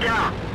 down.